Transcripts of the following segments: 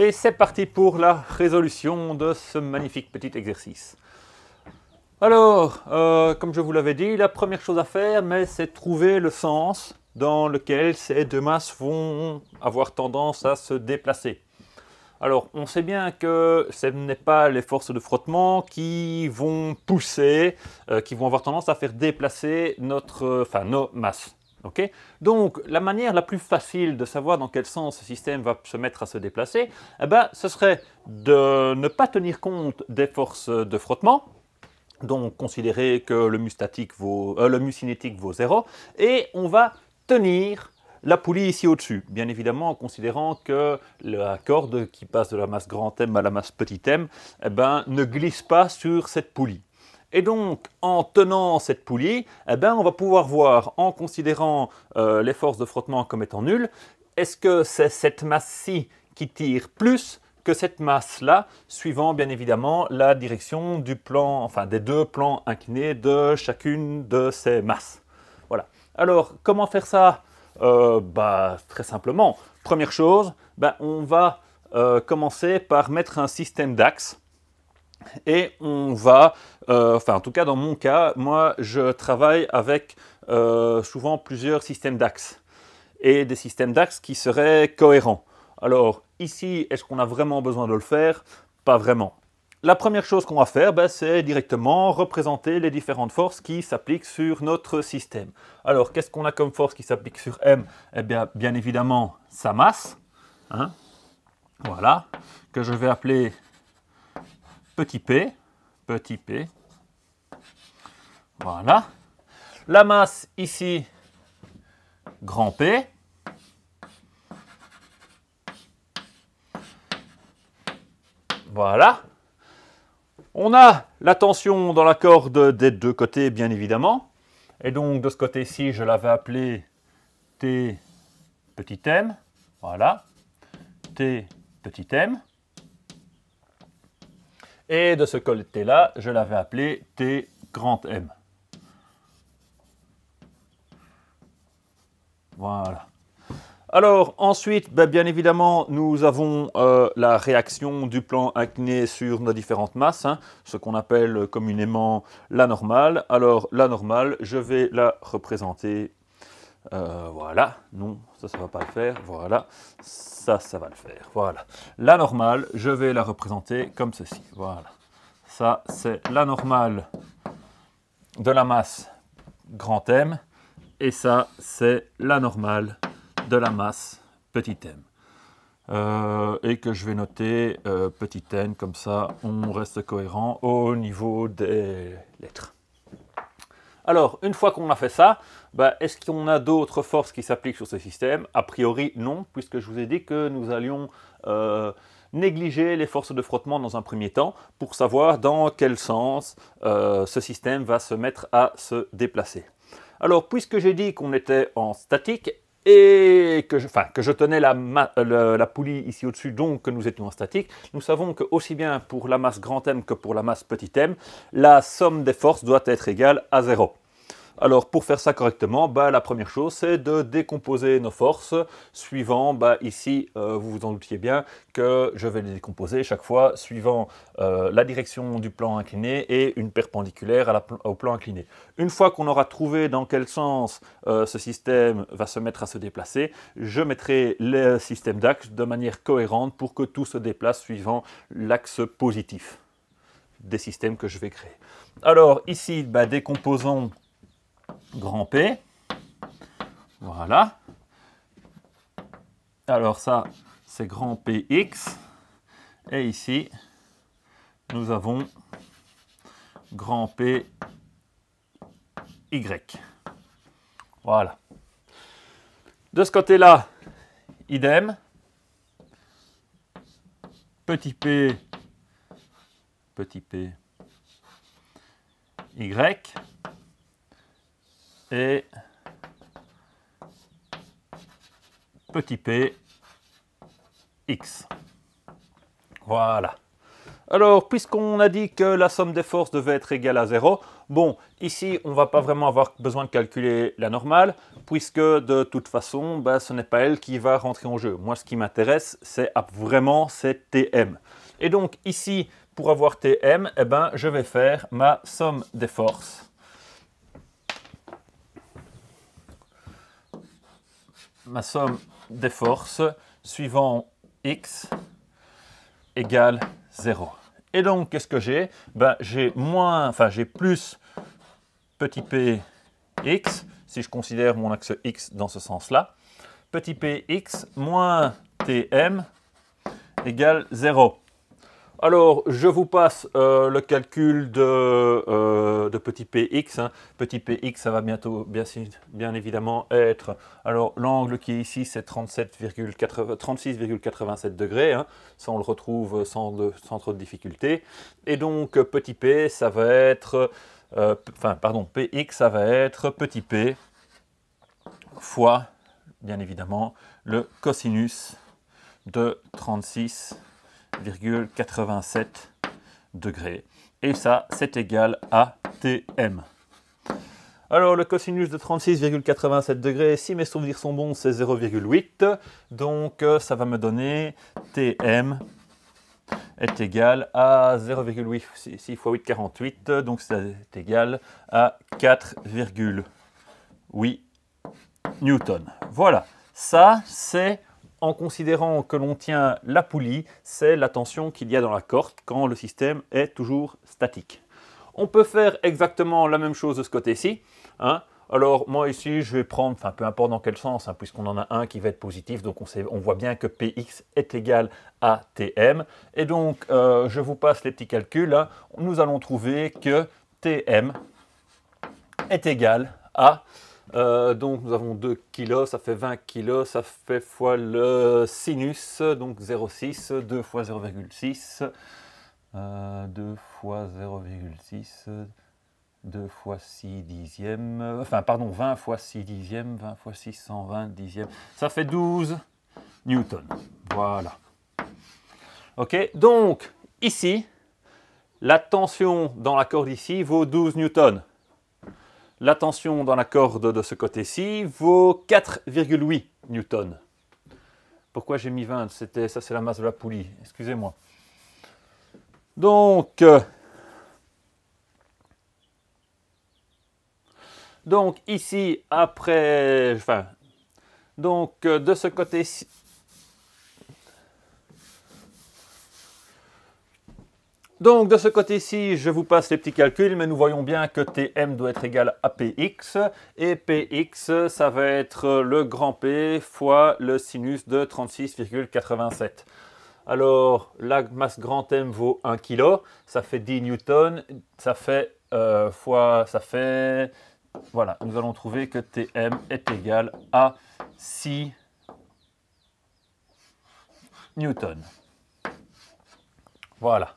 Et c'est parti pour la résolution de ce magnifique petit exercice. Alors, euh, comme je vous l'avais dit, la première chose à faire, c'est trouver le sens dans lequel ces deux masses vont avoir tendance à se déplacer. Alors, on sait bien que ce n'est pas les forces de frottement qui vont pousser, euh, qui vont avoir tendance à faire déplacer notre, enfin, nos masses. Donc, la manière la plus facile de savoir dans quel sens ce système va se mettre à se déplacer, eh ben, ce serait de ne pas tenir compte des forces de frottement, donc considérer que le mu, euh, mu cinétique vaut 0, et on va tenir la poulie ici au-dessus, bien évidemment en considérant que la corde qui passe de la masse grand M à la masse petit m eh ben, ne glisse pas sur cette poulie. Et donc, en tenant cette poulie, eh ben, on va pouvoir voir, en considérant euh, les forces de frottement comme étant nulles, est-ce que c'est cette masse-ci qui tire plus que cette masse-là, suivant bien évidemment la direction du plan, enfin des deux plans inclinés de chacune de ces masses. Voilà. Alors, comment faire ça? Euh, bah, Très simplement. Première chose, bah, on va euh, commencer par mettre un système d'axes. Et on va, euh, enfin en tout cas dans mon cas, moi je travaille avec souvent plusieurs systèmes d'axes. Et des systèmes d'axes qui seraient cohérents. Alors ici, est-ce qu'on a vraiment besoin de le faire? Pas vraiment. La première chose qu'on va faire, ben, c'est directement représenter les différentes forces qui s'appliquent sur notre système. Alors, qu'est-ce qu'on a comme force qui s'applique sur M? Eh bien, bien évidemment, sa masse. Hein? voilà, que je vais appeler petit p. Petit p. Voilà. La masse ici, grand P. Voilà. On a la tension dans la corde des deux côtés, bien évidemment. Et donc, de ce côté-ci, je l'avais appelé T petit m. Voilà. T petit m. Et de ce côté-là, je l'avais appelé T grand M. Voilà. Alors ensuite, ben, bien évidemment, nous avons euh, la réaction du plan incliné sur nos différentes masses, hein, ce qu'on appelle communément la normale. Alors la normale, je vais la représenter, euh, voilà, non, ça, ça va pas le faire, voilà, ça, ça va le faire, voilà. La normale, je vais la représenter comme ceci, voilà. Ça, c'est la normale de la masse grand M, et ça, c'est la normale de la masse petit m. Euh, et que je vais noter euh, petit n, comme ça on reste cohérent au niveau des lettres. Alors, une fois qu'on a fait ça, bah, est-ce qu'on a d'autres forces qui s'appliquent sur ce système? A priori, non, puisque je vous ai dit que nous allions euh, négliger les forces de frottement dans un premier temps pour savoir dans quel sens ce système va se mettre à se déplacer. Alors, puisque j'ai dit qu'on était en statique, et que je, tenais la, la poulie ici au-dessus, donc que nous étions en statique, nous savons que aussi bien pour la masse grand M que pour la masse petit m, la somme des forces doit être égale à 0. Alors pour faire ça correctement, bah, la première chose c'est de décomposer nos forces suivant, bah, ici euh, vous vous en doutiez bien que je vais les décomposer chaque fois suivant euh, la direction du plan incliné et une perpendiculaire au plan incliné. Une fois qu'on aura trouvé dans quel sens euh, ce système va se mettre à se déplacer, je mettrai le système d'axe de manière cohérente pour que tout se déplace suivant l'axe positif des systèmes que je vais créer. Alors ici, bah, décomposons grand P. Voilà. Alors ça, c'est grand PX. Et ici, nous avons grand P Y. Voilà. De ce côté-là, idem. Petit p, petit p, y et petit p x. Voilà. Alors, puisqu'on a dit que la somme des forces devait être égale à 0, bon, ici, on ne va pas vraiment avoir besoin de calculer la normale, puisque de toute façon, ben, ce n'est pas elle qui va rentrer en jeu. Moi, ce qui m'intéresse, c'est vraiment c'est TM. Et donc, ici, pour avoir TM, eh ben, je vais faire ma somme des forces. Ma somme des forces suivant x égale 0. Et donc, qu'est-ce que j'ai? Ben, J'ai moins, enfin j'ai plus petit p x, si je considère mon axe x dans ce sens-là. Petit p x moins tm égale 0. Alors, je vous passe euh, le calcul de, euh, petit px. Hein. Petit px, ça va bientôt, bien, évidemment, être... Alors, l'angle qui est ici, c'est 36,87 degrés. Hein. Ça, on le retrouve sans, trop de difficulté. Et donc, petit p, ça va être... Euh, enfin, pardon, px, ça va être petit p fois, bien évidemment, le cosinus de 36 87 degrés. Et ça, c'est égal à Tm. Alors, le cosinus de 36,87 degrés, si mes souvenirs sont bons, c'est 0,8. Donc, euh, ça va me donner Tm est égal à 0,8, 6 fois 8, 48. Donc, c'est égal à 4,8 newton. Voilà, ça, c'est en considérant que l'on tient la poulie, c'est la tension qu'il y a dans la corde quand le système est toujours statique. On peut faire exactement la même chose de ce côté-ci. Hein. Alors moi ici, je vais prendre, enfin peu importe dans quel sens, hein, puisqu'on en a un qui va être positif, donc on, voit bien que Px est égal à Tm. Et donc, euh, je vous passe les petits calculs. Hein. Nous allons trouver que Tm est égal à euh, donc nous avons 2 kg, ça fait 20 kg, ça fait fois le sinus, donc 0,6, 2 fois 0,6, 2 fois 0,6, 2 fois 6 dixièmes, enfin pardon, 20 fois 6 dixièmes, 20 fois 620 dixièmes, ça fait 12 newtons. Voilà. Ok, donc ici, la tension dans la corde ici vaut 12 newtons. La tension dans la corde de ce côté-ci vaut 4,8 newtons. Pourquoi j'ai mis 20 C'était Ça, c'est la masse de la poulie. Excusez-moi. Donc, euh, donc ici, après, enfin, donc euh, de ce côté-ci, Donc de ce côté-ci, je vous passe les petits calculs, mais nous voyons bien que Tm doit être égal à Px, et Px, ça va être le grand P fois le sinus de 36,87. Alors, la masse grand M vaut 1 kg, ça fait 10 newtons, ça fait euh, fois, ça fait... Voilà, nous allons trouver que Tm est égal à 6 newtons. Voilà.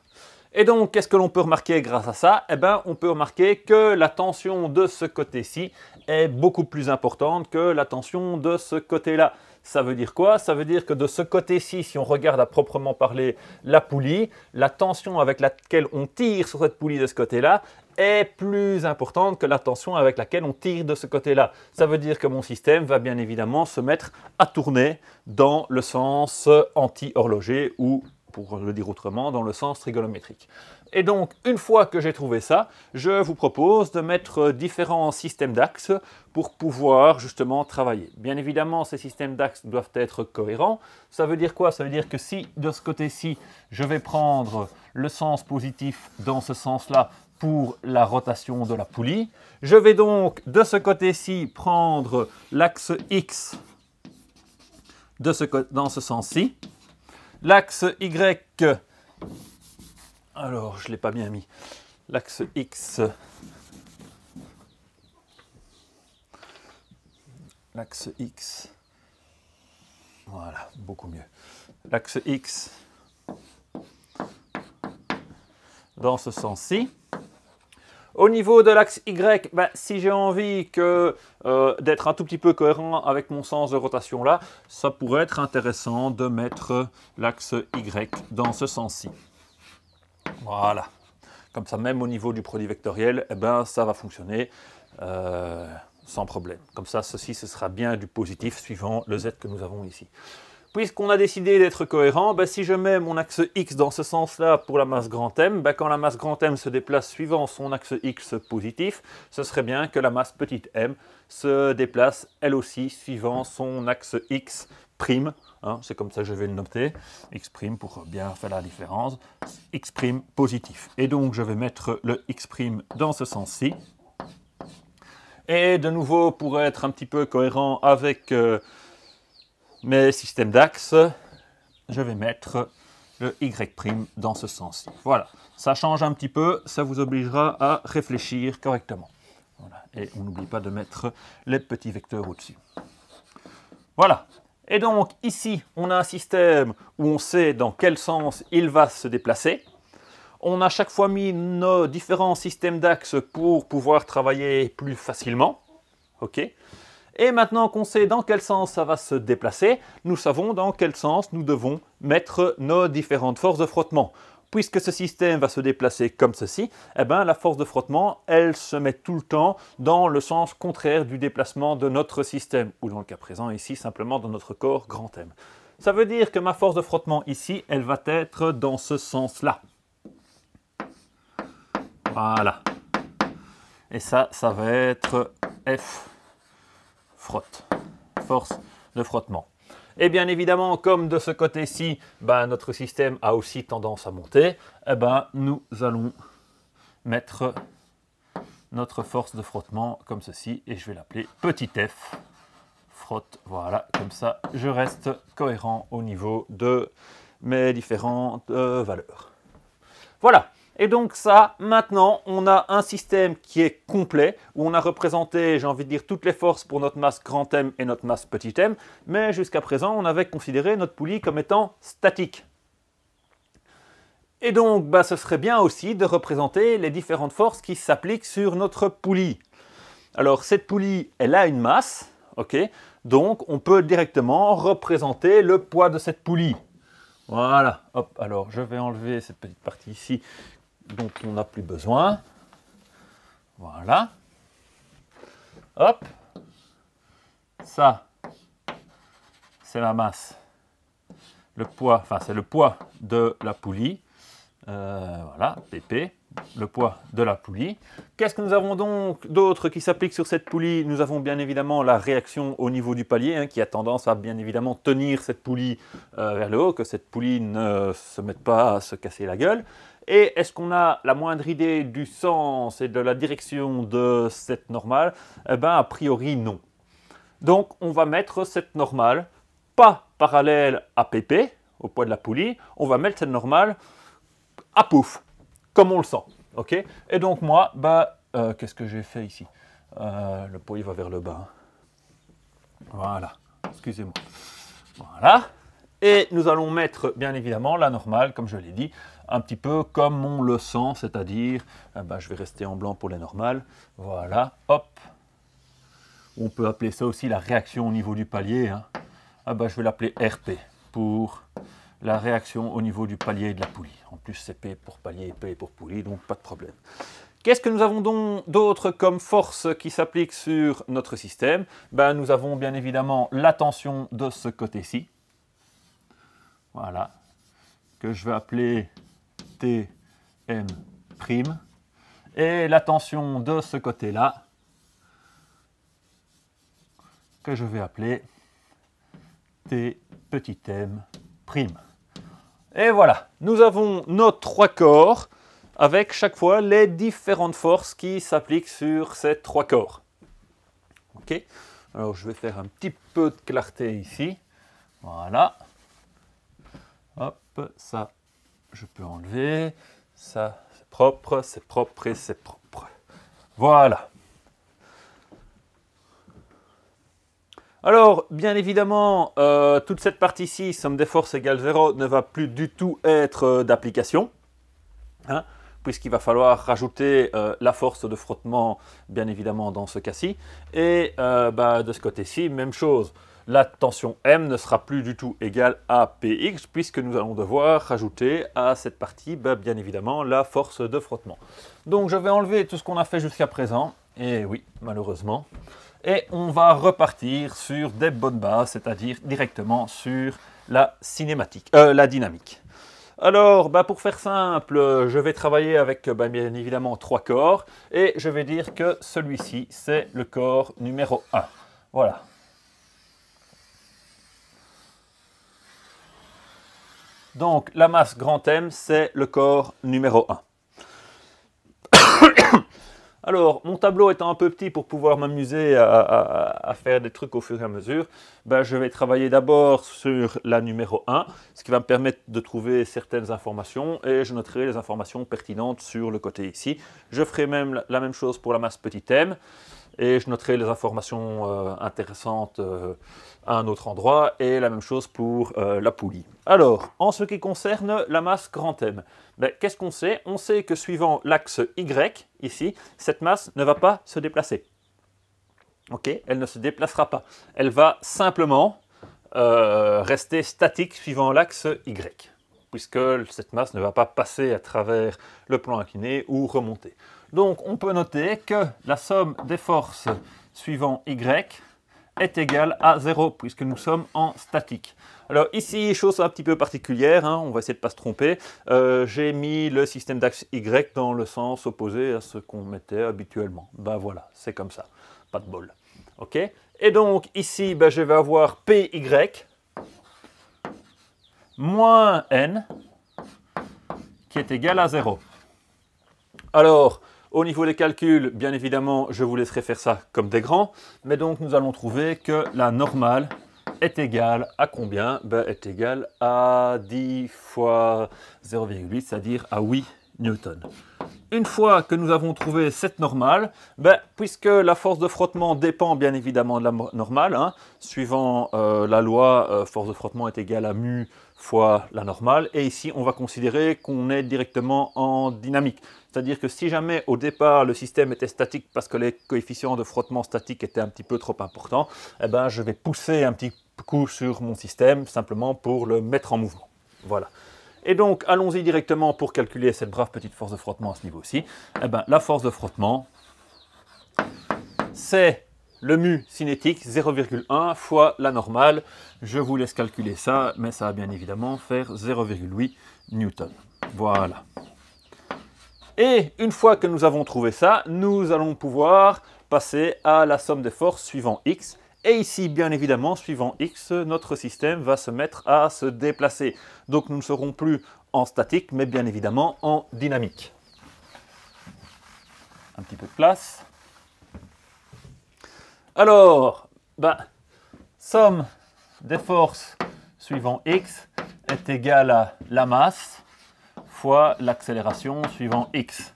Et donc, qu'est-ce que l'on peut remarquer grâce à ça? Eh bien, on peut remarquer que la tension de ce côté-ci est beaucoup plus importante que la tension de ce côté-là. Ça veut dire quoi? Ça veut dire que de ce côté-ci, si on regarde à proprement parler la poulie, la tension avec laquelle on tire sur cette poulie de ce côté-là est plus importante que la tension avec laquelle on tire de ce côté-là. Ça veut dire que mon système va bien évidemment se mettre à tourner dans le sens anti-horloger ou pour le dire autrement, dans le sens trigonométrique. Et donc, une fois que j'ai trouvé ça, je vous propose de mettre différents systèmes d'axes pour pouvoir justement travailler. Bien évidemment, ces systèmes d'axes doivent être cohérents. Ça veut dire quoi? Ça veut dire que si de ce côté-ci, je vais prendre le sens positif dans ce sens-là pour la rotation de la poulie, je vais donc de ce côté-ci prendre l'axe X de ce, dans ce sens-ci, L'axe Y, alors je ne l'ai pas bien mis, l'axe X, l'axe X, voilà, beaucoup mieux. L'axe X. Dans ce sens-ci. Au niveau de l'axe Y, ben, si j'ai envie euh, d'être un tout petit peu cohérent avec mon sens de rotation là, ça pourrait être intéressant de mettre l'axe Y dans ce sens-ci. Voilà. Comme ça, même au niveau du produit vectoriel, eh ben, ça va fonctionner euh, sans problème. Comme ça, ceci, ce sera bien du positif suivant le z que nous avons ici. Puisqu'on a décidé d'être cohérent, ben, si je mets mon axe x dans ce sens-là pour la masse grand M, ben, quand la masse grand M se déplace suivant son axe x positif, ce serait bien que la masse petite m se déplace elle aussi suivant son axe x prime. Hein, c'est comme ça que je vais le noter. x prime pour bien faire la différence. x prime positif. Et donc je vais mettre le x prime dans ce sens-ci. Et de nouveau, pour être un petit peu cohérent avec... Euh, mes systèmes d'axes, je vais mettre le Y' dans ce sens-ci. Voilà, ça change un petit peu, ça vous obligera à réfléchir correctement. Et on n'oublie pas de mettre les petits vecteurs au-dessus. Voilà. Et donc ici, on a un système où on sait dans quel sens il va se déplacer. On a chaque fois mis nos différents systèmes d'axes pour pouvoir travailler plus facilement. OK et maintenant qu'on sait dans quel sens ça va se déplacer, nous savons dans quel sens nous devons mettre nos différentes forces de frottement. Puisque ce système va se déplacer comme ceci, eh ben, la force de frottement, elle se met tout le temps dans le sens contraire du déplacement de notre système, ou dans le cas présent ici, simplement dans notre corps grand M. Ça veut dire que ma force de frottement ici, elle va être dans ce sens-là. Voilà. Et ça, ça va être F frotte. Force de frottement. Et bien évidemment, comme de ce côté-ci, ben, notre système a aussi tendance à monter, eh ben, nous allons mettre notre force de frottement comme ceci, et je vais l'appeler petit f. Frotte, voilà, comme ça, je reste cohérent au niveau de mes différentes euh, valeurs. Voilà, et donc ça, maintenant, on a un système qui est complet, où on a représenté, j'ai envie de dire, toutes les forces pour notre masse grand M et notre masse petit m, mais jusqu'à présent, on avait considéré notre poulie comme étant statique. Et donc, bah, ce serait bien aussi de représenter les différentes forces qui s'appliquent sur notre poulie. Alors, cette poulie, elle a une masse, ok Donc, on peut directement représenter le poids de cette poulie. Voilà, hop, alors je vais enlever cette petite partie ici dont on n'a plus besoin. Voilà. Hop. Ça, c'est la masse. Le poids, enfin c'est le poids de la poulie. Euh, voilà, PP, le poids de la poulie. Qu'est-ce que nous avons donc d'autre qui s'applique sur cette poulie? Nous avons bien évidemment la réaction au niveau du palier, hein, qui a tendance à bien évidemment tenir cette poulie euh, vers le haut, que cette poulie ne se mette pas à se casser la gueule. Et est-ce qu'on a la moindre idée du sens et de la direction de cette normale? Eh bien, a priori, non. Donc, on va mettre cette normale pas parallèle à PP, au poids de la poulie, on va mettre cette normale à pouf, comme on le sent. ok? Et donc, moi, bah, euh, qu'est-ce que j'ai fait ici? Euh, Le poids, va vers le bas. Voilà, excusez-moi. Voilà. Et nous allons mettre, bien évidemment, la normale, comme je l'ai dit, un petit peu comme on le sent, c'est-à-dire, eh ben, je vais rester en blanc pour les normales, voilà, hop. On peut appeler ça aussi la réaction au niveau du palier. Hein. Ah ben, je vais l'appeler RP pour la réaction au niveau du palier de la poulie. En plus, c'est P pour palier et P pour poulie, donc pas de problème. Qu'est-ce que nous avons donc d'autre comme force qui s'applique sur notre système? Ben, Nous avons bien évidemment la tension de ce côté-ci, voilà, que je vais appeler Tm', et la tension de ce côté-là, que je vais appeler T petit m'. Et voilà, nous avons nos trois corps avec chaque fois les différentes forces qui s'appliquent sur ces trois corps. Ok Alors je vais faire un petit peu de clarté ici. Voilà. Hop, ça, je peux enlever. Ça, c'est propre, c'est propre et c'est propre. Voilà. Alors, bien évidemment, euh, toute cette partie-ci, somme des forces égale 0, ne va plus du tout être euh, d'application, hein, puisqu'il va falloir rajouter euh, la force de frottement, bien évidemment, dans ce cas-ci. Et bah, de ce côté-ci, même chose. La tension M ne sera plus du tout égale à Px, puisque nous allons devoir rajouter à cette partie, bah, bien évidemment, la force de frottement. Donc je vais enlever tout ce qu'on a fait jusqu'à présent, et oui, malheureusement, et on va repartir sur des bonnes bases, c'est-à-dire directement sur la cinématique, euh, la dynamique. Alors, bah, pour faire simple, je vais travailler avec bah, bien évidemment trois corps et je vais dire que celui-ci, c'est le corps numéro 1. Voilà. Donc, la masse grand M, c'est le corps numéro 1. Alors, mon tableau étant un peu petit pour pouvoir m'amuser à, faire des trucs au fur et à mesure, ben, je vais travailler d'abord sur la numéro 1, ce qui va me permettre de trouver certaines informations et je noterai les informations pertinentes sur le côté ici. Je ferai même la même chose pour la masse petit m et je noterai les informations euh, intéressantes euh, à un autre endroit et la même chose pour euh, la poulie. Alors, en ce qui concerne la masse grand M, ben, qu'est-ce qu'on sait? On sait que suivant l'axe Y, ici, cette masse ne va pas se déplacer. Ok? Elle ne se déplacera pas. Elle va simplement rester statique suivant l'axe Y, puisque cette masse ne va pas passer à travers le plan incliné ou remonter. Donc on peut noter que la somme des forces suivant Y est égale à 0 puisque nous sommes en statique. Alors ici, chose un petit peu particulière, hein, on va essayer de ne pas se tromper, euh, j'ai mis le système d'axe Y dans le sens opposé à ce qu'on mettait habituellement. Ben voilà, c'est comme ça, pas de bol. Ok? Et donc ici, ben, je vais avoir PY moins N qui est égal à 0. Alors, au niveau des calculs, bien évidemment, je vous laisserai faire ça comme des grands. Mais donc, nous allons trouver que la normale est égale à combien? Ben, Est égale à 10 fois 0,8, c'est-à-dire à 8 newtons. Une fois que nous avons trouvé cette normale, ben, puisque la force de frottement dépend bien évidemment de la normale, hein, suivant euh, la loi, euh, force de frottement est égale à mu fois la normale, et ici on va considérer qu'on est directement en dynamique. C'est-à-dire que si jamais au départ le système était statique parce que les coefficients de frottement statique étaient un petit peu trop importants, eh ben, je vais pousser un petit coup sur mon système simplement pour le mettre en mouvement. Voilà. Et donc allons-y directement pour calculer cette brave petite force de frottement à ce niveau-ci. Eh ben, la force de frottement, c'est le mu cinétique 0,1 fois la normale. Je vous laisse calculer ça, mais ça va bien évidemment faire 0,8 newton. Voilà. Et une fois que nous avons trouvé ça, nous allons pouvoir passer à la somme des forces suivant x. Et ici, bien évidemment, suivant x, notre système va se mettre à se déplacer. Donc nous ne serons plus en statique, mais bien évidemment en dynamique. Un petit peu de place. Alors, ben, somme des forces suivant x est égale à la masse fois l'accélération suivant x.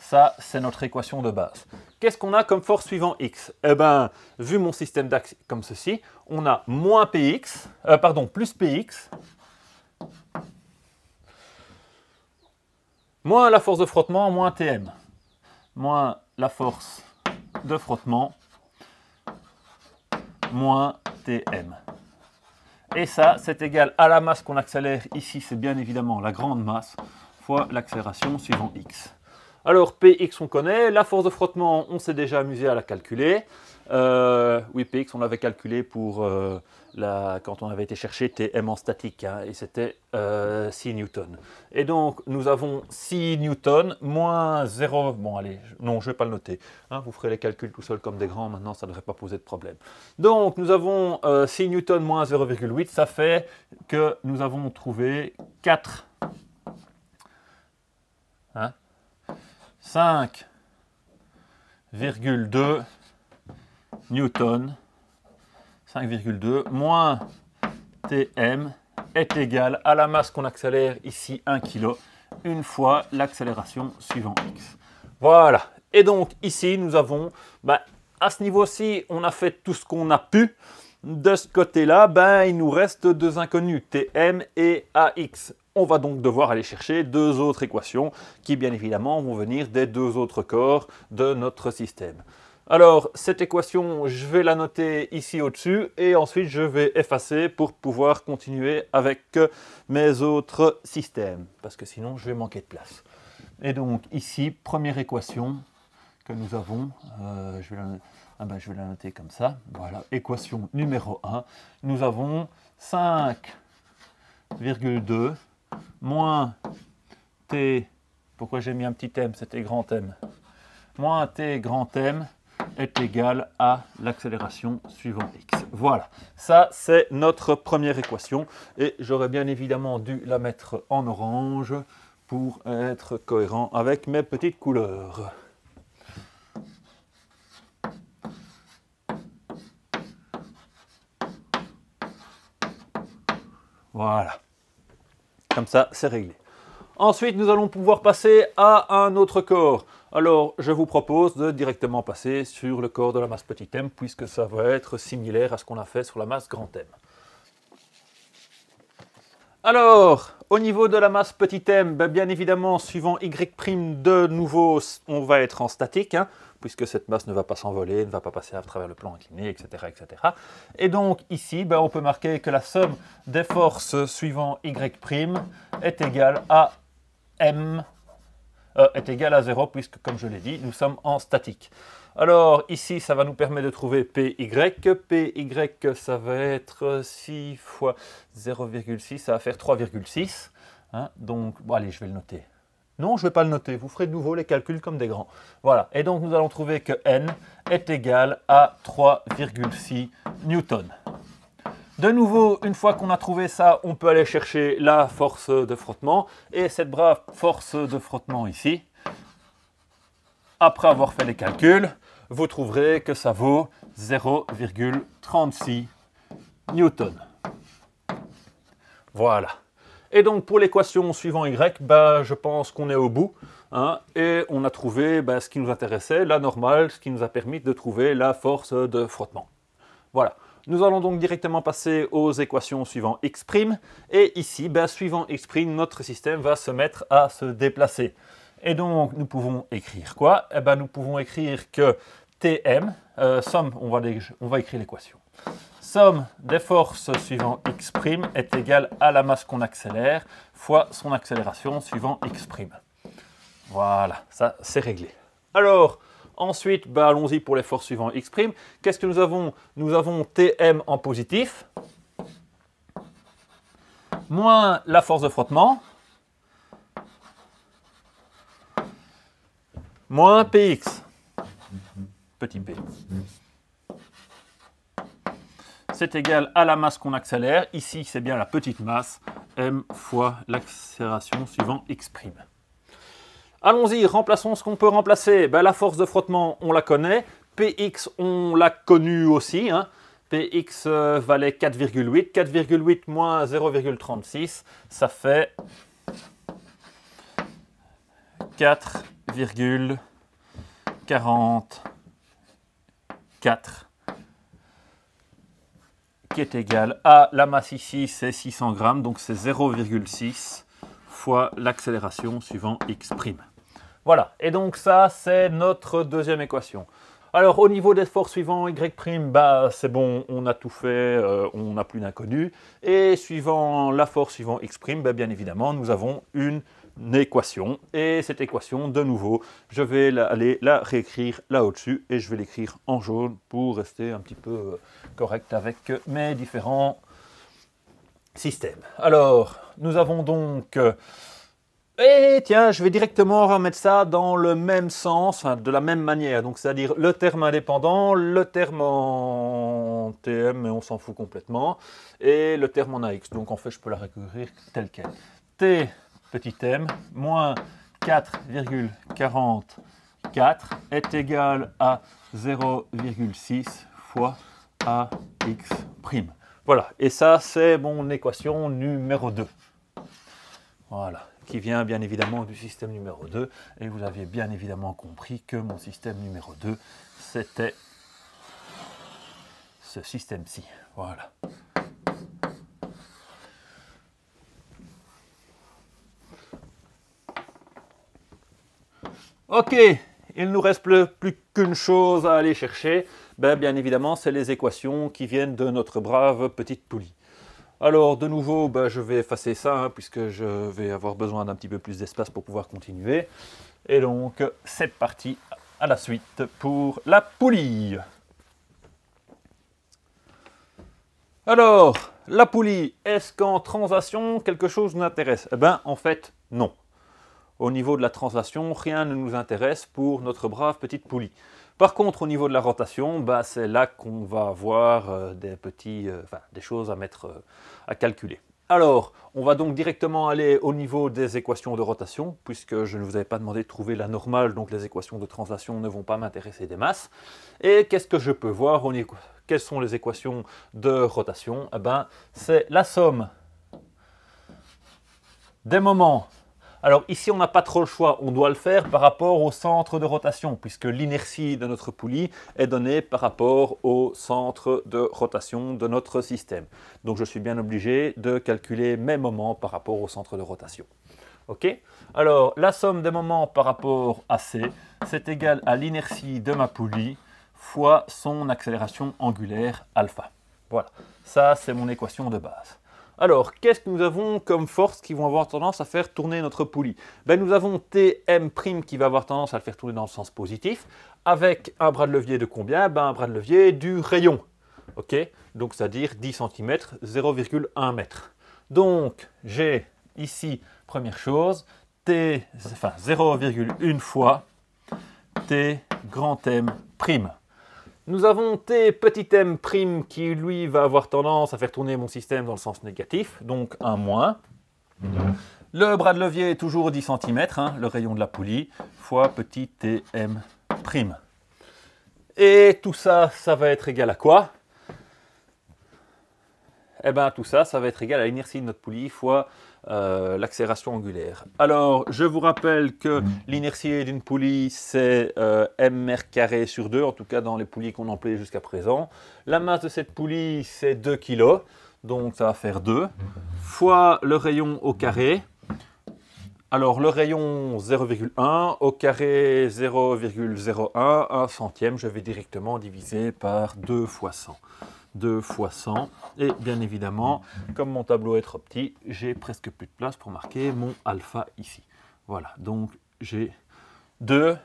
Ça, c'est notre équation de base. Qu'est-ce qu'on a comme force suivant x? Eh bien, vu mon système d'axe comme ceci, on a moins px, euh, pardon, plus px, moins la force de frottement, moins tm, moins la force de frottement, moins tm. Et ça, c'est égal à la masse qu'on accélère ici, c'est bien évidemment la grande masse, fois l'accélération suivant x. Alors Px on connaît, la force de frottement on s'est déjà amusé à la calculer. Euh, oui Px on l'avait calculé pour euh, la, quand on avait été chercher Tm en statique hein, et c'était 6 euh, newtons. Et donc nous avons 6 newtons moins 0, bon allez, non je ne vais pas le noter, hein, vous ferez les calculs tout seul comme des grands, maintenant ça ne devrait pas poser de problème. Donc nous avons 6 newtons moins 0,8, ça fait que nous avons trouvé 4 5,2 newton, 5,2 moins Tm est égal à la masse qu'on accélère ici 1 kg, une fois l'accélération suivant x. Voilà. Et donc ici, nous avons, bah, à ce niveau-ci, on a fait tout ce qu'on a pu. De ce côté-là, ben, il nous reste deux inconnus, Tm et AX. On va donc devoir aller chercher deux autres équations qui, bien évidemment, vont venir des deux autres corps de notre système. Alors, cette équation, je vais la noter ici au-dessus et ensuite je vais effacer pour pouvoir continuer avec mes autres systèmes, parce que sinon je vais manquer de place. Et donc ici, première équation que nous avons, euh, je, vais la, ah ben, je vais la noter comme ça, voilà, équation numéro 1, nous avons 5,2 moins t, pourquoi j'ai mis un petit m, c'était grand m, moins t grand m est égal à l'accélération suivant x. Voilà, ça c'est notre première équation et j'aurais bien évidemment dû la mettre en orange pour être cohérent avec mes petites couleurs. Voilà. Comme ça, c'est réglé. Ensuite, nous allons pouvoir passer à un autre corps. Alors, je vous propose de directement passer sur le corps de la masse petit m, puisque ça va être similaire à ce qu'on a fait sur la masse grand m. Alors, au niveau de la masse petit m, ben, bien évidemment, suivant y' de nouveau, on va être en statique, hein, puisque cette masse ne va pas s'envoler, ne va pas passer à travers le plan incliné, etc. etc. Et donc ici, ben, on peut marquer que la somme des forces suivant y' est égale à m euh, est égale à 0, puisque comme je l'ai dit, nous sommes en statique. Alors ici, ça va nous permettre de trouver PY. PY, ça va être 6 fois 0,6, ça va faire 3,6. Hein. donc, bon, allez, je vais le noter. Non, je ne vais pas le noter, vous ferez de nouveau les calculs comme des grands. Voilà, et donc nous allons trouver que N est égal à 3,6 newtons. De nouveau, une fois qu'on a trouvé ça, on peut aller chercher la force de frottement. Et cette brave force de frottement ici, après avoir fait les calculs, vous trouverez que ça vaut 0,36 newton. Voilà. Et donc pour l'équation suivant y, bah, je pense qu'on est au bout. Hein, et on a trouvé bah, ce qui nous intéressait, la normale, ce qui nous a permis de trouver la force de frottement. Voilà. Nous allons donc directement passer aux équations suivant x'. Et ici, ben, suivant x', notre système va se mettre à se déplacer. Et donc, nous pouvons écrire quoi? Eh ben, nous pouvons écrire que Tm, euh, somme, on va, on va écrire l'équation. Somme des forces suivant x' est égale à la masse qu'on accélère fois son accélération suivant x'. Voilà, ça c'est réglé. Alors, Ensuite, bah, allons-y pour les forces suivantes x'. Qu'est-ce que nous avons Nous avons Tm en positif, moins la force de frottement, moins Px, petit p. C'est égal à la masse qu'on accélère. Ici, c'est bien la petite masse, m fois l'accélération suivant x'. Allons-y, remplaçons ce qu'on peut remplacer. Ben, la force de frottement, on la connaît. Px, on l'a connu aussi. Hein. Px euh, valait 4,8. 4,8 moins 0,36, ça fait 4,44 qui est égal à la masse ici, c'est 600 grammes, donc c'est 0,6 fois l'accélération suivant x'. Voilà, et donc ça, c'est notre deuxième équation. Alors, au niveau des forces suivant y', bah, c'est bon, on a tout fait, euh, on n'a plus d'inconnu. Et suivant la force suivant x', bah, bien évidemment, nous avons une, équation. Et cette équation, de nouveau, je vais aller la réécrire là au-dessus et je vais l'écrire en jaune pour rester un petit peu euh, correct avec mes différents systèmes. Alors, nous avons donc... Euh, et tiens, je vais directement remettre ça dans le même sens, de la même manière. Donc, c'est-à-dire le terme indépendant, le terme en TM, mais on s'en fout complètement, et le terme en AX. Donc, en fait, je peux la récupérer tel quel. T petit m moins 4,44 est égal à 0,6 fois AX'. Voilà, et ça, c'est mon équation numéro 2. Voilà qui vient bien évidemment du système numéro 2. Et vous aviez bien évidemment compris que mon système numéro 2, c'était ce système-ci. Voilà. Ok, il nous reste plus, qu'une chose à aller chercher. Ben, bien évidemment, c'est les équations qui viennent de notre brave petite poulie. Alors, de nouveau, ben, je vais effacer ça, hein, puisque je vais avoir besoin d'un petit peu plus d'espace pour pouvoir continuer. Et donc, c'est parti à la suite pour la poulie. Alors, la poulie, est-ce qu'en translation, quelque chose nous intéresse? Eh bien, en fait, non. Au niveau de la translation, rien ne nous intéresse pour notre brave petite poulie. Par contre, au niveau de la rotation, bah, c'est là qu'on va avoir euh, des, petits, euh, choses à mettre euh, à calculer. Alors, on va donc directement aller au niveau des équations de rotation, puisque je ne vous avais pas demandé de trouver la normale, donc les équations de translation ne vont pas m'intéresser des masses. Et qu'est-ce que je peux voir niveau, Quelles sont les équations de rotation? Eh ben, C'est la somme des moments alors ici, on n'a pas trop le choix, on doit le faire par rapport au centre de rotation, puisque l'inertie de notre poulie est donnée par rapport au centre de rotation de notre système. Donc je suis bien obligé de calculer mes moments par rapport au centre de rotation. Ok? Alors la somme des moments par rapport à C, c'est égal à l'inertie de ma poulie fois son accélération angulaire alpha. Voilà, ça c'est mon équation de base. Alors, qu'est-ce que nous avons comme force qui vont avoir tendance à faire tourner notre poulie? Ben, Nous avons Tm' qui va avoir tendance à le faire tourner dans le sens positif, avec un bras de levier de combien? Ben, Un bras de levier du rayon. Ok? Donc, c'est-à-dire 10 cm, 0,1 m. Donc, j'ai ici, première chose, T, enfin 0,1 fois T grand M prime. Nous avons T petit m prime qui lui va avoir tendance à faire tourner mon système dans le sens négatif, donc un moins. Le bras de levier est toujours 10 cm, hein, le rayon de la poulie, fois petit tm prime. Et tout ça, ça va être égal à quoi? Eh bien tout ça, ça va être égal à l'inertie de notre poulie fois euh, l'accélération angulaire. Alors, je vous rappelle que l'inertie d'une poulie, c'est euh, mr carré sur 2, en tout cas dans les poulies qu'on employait jusqu'à présent. La masse de cette poulie, c'est 2 kg, donc ça va faire 2, fois le rayon au carré. Alors, le rayon 0,1, au carré 0,01, 1 centième, je vais directement diviser par 2 fois 100. 2 fois 100. Et bien évidemment, comme mon tableau est trop petit, j'ai presque plus de place pour marquer mon alpha ici. Voilà, donc j'ai 2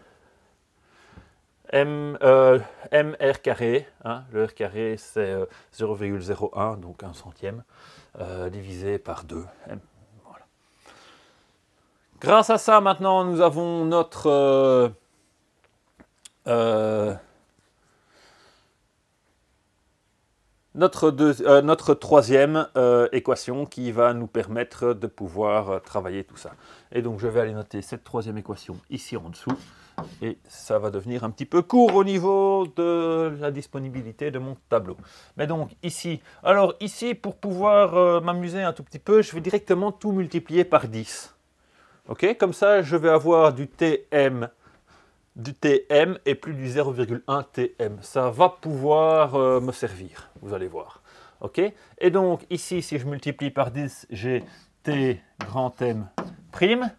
M, euh, MR carré, hein, le R carré c'est 0,01, euh, donc un centième, euh, divisé par 2. voilà. Grâce à ça, maintenant, nous avons notre notre, euh, notre troisième euh, équation qui va nous permettre de pouvoir euh, travailler tout ça. Et donc je vais aller noter cette troisième équation ici en dessous. Et ça va devenir un petit peu court au niveau de la disponibilité de mon tableau. Mais donc ici, alors ici pour pouvoir m'amuser un tout petit peu, je vais directement tout multiplier par 10. Ok, comme ça je vais avoir du Tm du TM et plus du 0,1 TM. Ça va pouvoir euh, me servir, vous allez voir. OK? Et donc ici, si je multiplie par 10, j'ai T grand M prime,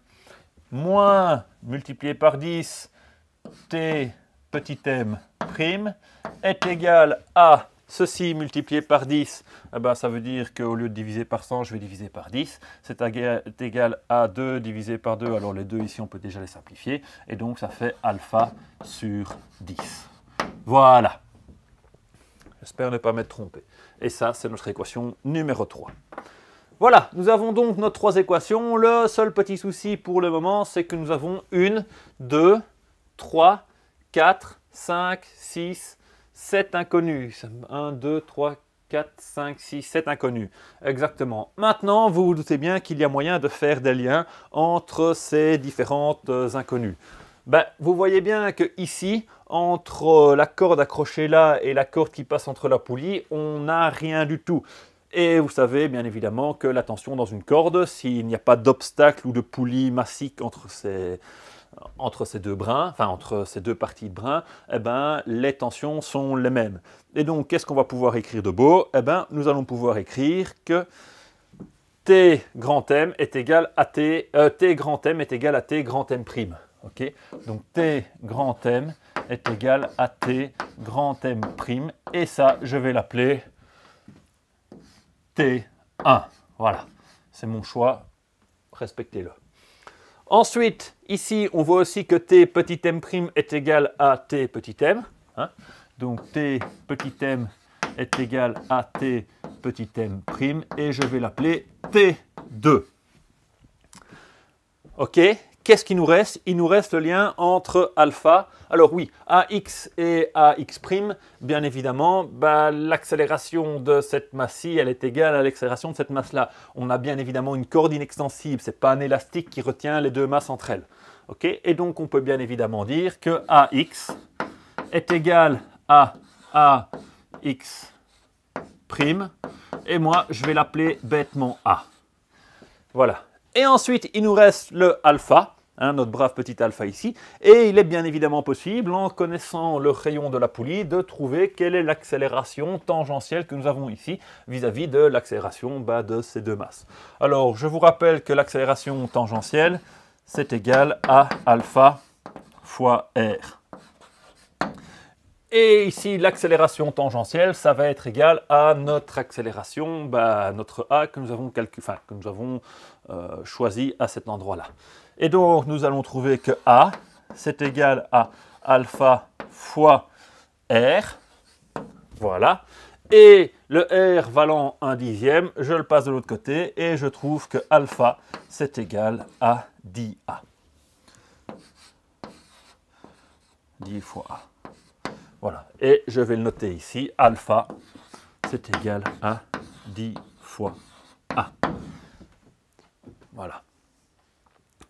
moins multiplié par 10, T petit m prime, est égal à Ceci multiplié par 10, eh ben, ça veut dire qu'au lieu de diviser par 100, je vais diviser par 10. C'est égal à 2 divisé par 2. Alors les deux ici, on peut déjà les simplifier. Et donc ça fait alpha sur 10. Voilà. J'espère ne pas m'être trompé. Et ça, c'est notre équation numéro 3. Voilà, nous avons donc nos trois équations. Le seul petit souci pour le moment, c'est que nous avons 1, 2, 3, 4, 5, 6, 7 inconnus. 1, 2, 3, 4, 5, 6, 7 inconnus. Exactement. Maintenant, vous vous doutez bien qu'il y a moyen de faire des liens entre ces différentes euh, inconnues. Ben, vous voyez bien que ici, entre la corde accrochée là et la corde qui passe entre la poulie, on n'a rien du tout. Et vous savez bien évidemment que la tension dans une corde, s'il n'y a pas d'obstacle ou de poulie massique entre ces, entre ces deux brins, enfin entre ces deux parties de brins, eh ben, les tensions sont les mêmes. Et donc, qu'est-ce qu'on va pouvoir écrire de beau? Eh ben, nous allons pouvoir écrire que T grand M est égal à T, euh, grand M prime. Donc T grand M est égal à T grand M prime. Et ça, je vais l'appeler T1. Voilà. C'est mon choix. Respectez-le. Ensuite, ici, on voit aussi que T petit m' est égal à T petit m. Hein. Donc T petit m est égal à T petit m prime et je vais l'appeler T2. OK Qu'est-ce qui nous reste? Il nous reste le lien entre alpha. Alors oui, AX et AX', bien évidemment, bah, l'accélération de cette masse-ci, elle est égale à l'accélération de cette masse-là. On a bien évidemment une corde inextensible, ce n'est pas un élastique qui retient les deux masses entre elles. OK? Et donc on peut bien évidemment dire que AX est égal à AX' et moi je vais l'appeler bêtement A. Voilà. Et ensuite, il nous reste le alpha, hein, notre brave petit alpha ici, et il est bien évidemment possible, en connaissant le rayon de la poulie, de trouver quelle est l'accélération tangentielle que nous avons ici vis-à-vis de l'accélération de ces deux masses. Alors, je vous rappelle que l'accélération tangentielle, c'est égal à alpha fois r. Et ici, l'accélération tangentielle, ça va être égal à notre accélération, bah, notre A que nous avons, enfin, que nous avons euh, choisi à cet endroit-là. Et donc, nous allons trouver que A, c'est égal à alpha fois R. Voilà. Et le R valant un dixième, je le passe de l'autre côté et je trouve que alpha, c'est égal à 10A. 10 fois A. Voilà. Et je vais le noter ici. Alpha, c'est égal à 10 fois A. Voilà.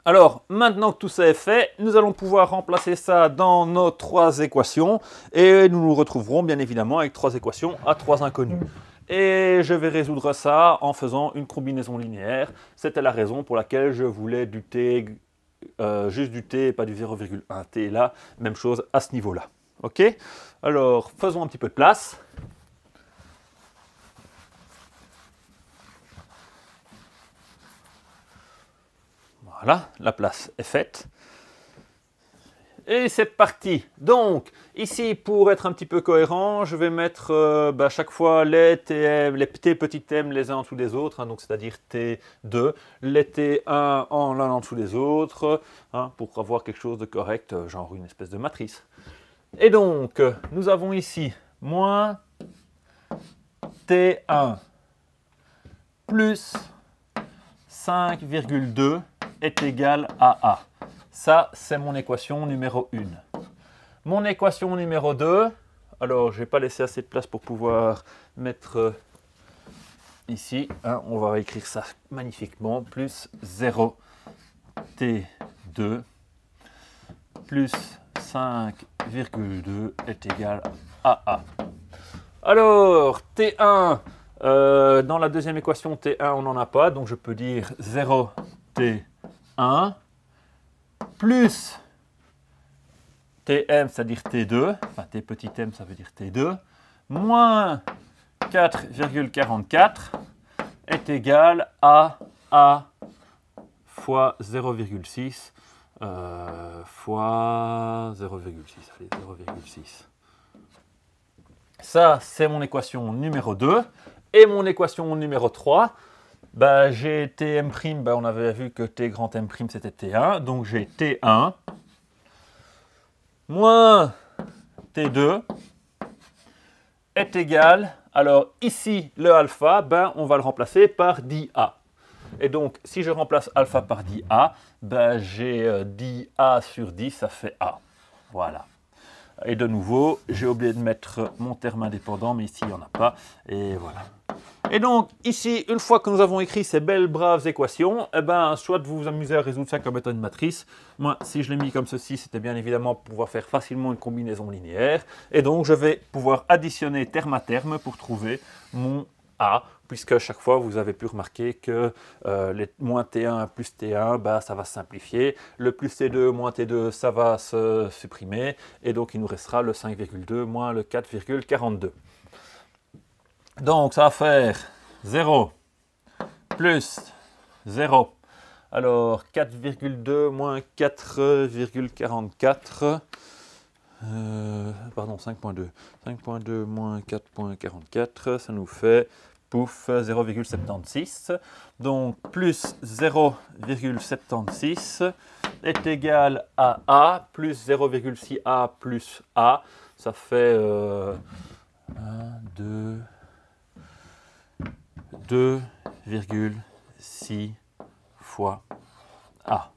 Alors, maintenant que tout ça est fait, nous allons pouvoir remplacer ça dans nos trois équations. Et nous nous retrouverons bien évidemment avec trois équations à trois inconnus. Et je vais résoudre ça en faisant une combinaison linéaire. C'était la raison pour laquelle je voulais du t, euh, juste du t et pas du 0,1 t là. Même chose à ce niveau-là. Ok? Alors, faisons un petit peu de place. Voilà, la place est faite. Et c'est parti. Donc, ici, pour être un petit peu cohérent, je vais mettre euh, bah, chaque fois les, TM, les T petits m les uns en dessous des autres, hein, c'est-à-dire T2, les T1 en l'un en dessous des autres, hein, pour avoir quelque chose de correct, euh, genre une espèce de matrice. Et donc, nous avons ici moins T1 plus 5,2 est égal à A. Ça, c'est mon équation numéro 1. Mon équation numéro 2, alors je ne vais pas laisser assez de place pour pouvoir mettre euh, ici, hein, on va écrire ça magnifiquement, plus 0 T2 plus 5,2 est égal à A. Alors, T1, euh, dans la deuxième équation, T1, on n'en a pas, donc je peux dire 0T1 plus Tm, c'est-à-dire T2, enfin T petit m, ça veut dire T2, moins 4,44 est égal à A fois 0,6 euh, fois 0,6. 0,6. Ça, c'est mon équation numéro 2. Et mon équation numéro 3, bah, j'ai Tm', bah, on avait vu que T grand M' c'était T1. Donc j'ai T1 moins T2 est égal. Alors ici, le alpha, ben, on va le remplacer par DA. Et donc, si je remplace alpha par 10A, ben, j'ai 10A euh, sur 10, ça fait A. Voilà. Et de nouveau, j'ai oublié de mettre mon terme indépendant, mais ici, il n'y en a pas. Et voilà. Et donc, ici, une fois que nous avons écrit ces belles, braves équations, eh ben, soit vous vous amusez à résoudre ça comme étant une matrice. Moi, si je l'ai mis comme ceci, c'était bien évidemment pour pouvoir faire facilement une combinaison linéaire. Et donc, je vais pouvoir additionner terme à terme pour trouver mon A puisque à chaque fois vous avez pu remarquer que euh, les moins T1 plus T1, bah, ça va se simplifier, le plus T2 moins T2, ça va se supprimer, et donc il nous restera le 5,2 moins le 4,42. Donc ça va faire 0 plus 0. Alors 4,2 moins 4,44. Euh, pardon, 5.2. 5.2 moins 4.44, ça nous fait pouf 0,76. Donc plus 0,76 est égal à A plus 0,6A plus A. Ça fait 1, 2, 2,6 fois A.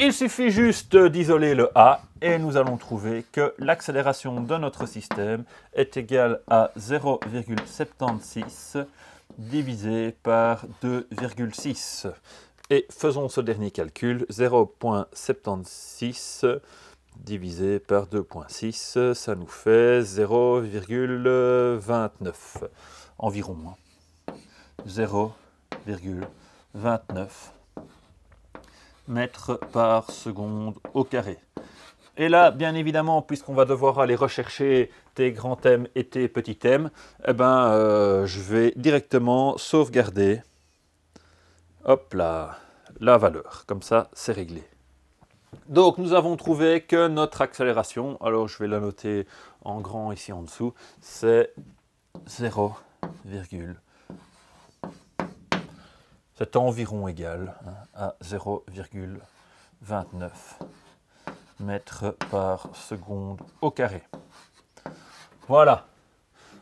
Il suffit juste d'isoler le A et nous allons trouver que l'accélération de notre système est égale à 0,76 divisé par 2,6. Et faisons ce dernier calcul, 0,76 divisé par 2,6, ça nous fait 0,29 environ. 0,29 mètres par seconde au carré. Et là, bien évidemment, puisqu'on va devoir aller rechercher tes grands thèmes et tes petits thèmes, eh ben, euh, je vais directement sauvegarder hop là, la valeur. Comme ça, c'est réglé. Donc, nous avons trouvé que notre accélération, alors je vais la noter en grand ici en dessous, c'est 0, c'est environ égal hein, à 0,29 mètres par seconde au carré. Voilà.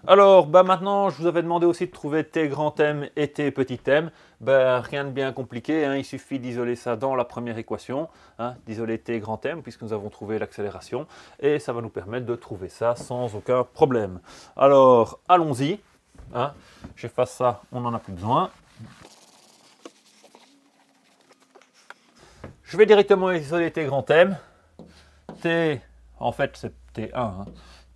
Alors, bah maintenant, je vous avais demandé aussi de trouver tes grands thèmes et tes petits thèmes. Bah, rien de bien compliqué, hein. il suffit d'isoler ça dans la première équation, hein, d'isoler tes grands thèmes, puisque nous avons trouvé l'accélération, et ça va nous permettre de trouver ça sans aucun problème. Alors, allons-y. J'efface ça, on n'en a plus besoin. Je vais directement isoler tes grands thèmes. T, en fait c'est T1. Hein.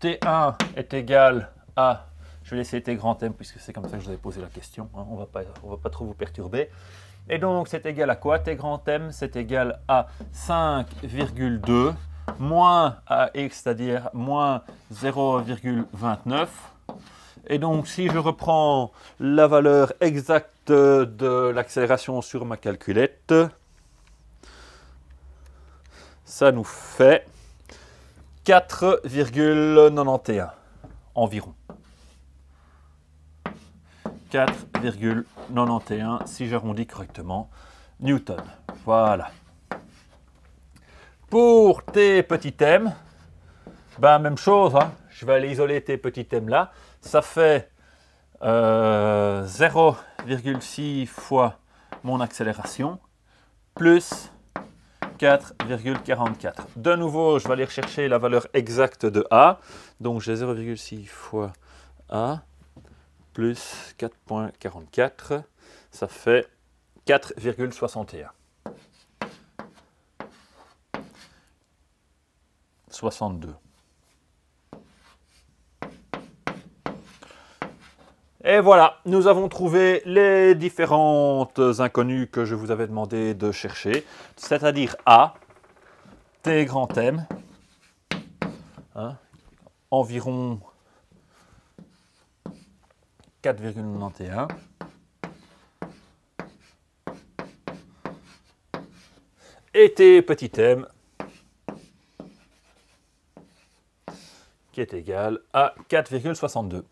T1 est égal à, je vais laisser tes grands thèmes puisque c'est comme ça que je vous avais posé la question, hein. on ne va pas trop vous perturber. Et donc c'est égal à quoi Tes grands thèmes, c'est égal à 5,2 moins AX, c'est-à-dire moins 0,29. Et donc si je reprends la valeur exacte de l'accélération sur ma calculette, ça nous fait 4,91 environ. 4,91 si j'arrondis correctement Newton. Voilà. Pour tes petits thèmes, ben même chose, hein. je vais aller isoler tes petits thèmes là. Ça fait 0,6 euh, fois mon accélération plus 4,44. De nouveau, je vais aller chercher la valeur exacte de A. Donc j'ai 0,6 fois A plus 4,44. Ça fait 4,61. 62. Et voilà, nous avons trouvé les différentes inconnues que je vous avais demandé de chercher, c'est-à-dire A, T grand M, hein, environ 4,91. Et T petit m qui est égal à 4,62.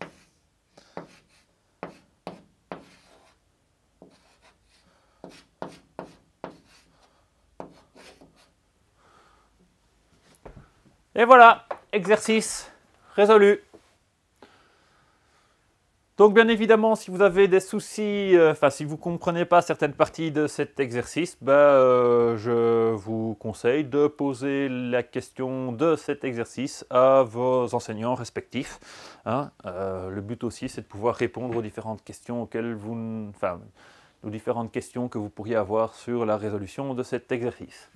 Et voilà, exercice résolu. Donc bien évidemment, si vous avez des soucis, euh, enfin si vous ne comprenez pas certaines parties de cet exercice, ben, euh, je vous conseille de poser la question de cet exercice à vos enseignants respectifs. Hein. Euh, le but aussi, c'est de pouvoir répondre aux différentes questions auxquelles vous, enfin, aux différentes questions que vous pourriez avoir sur la résolution de cet exercice.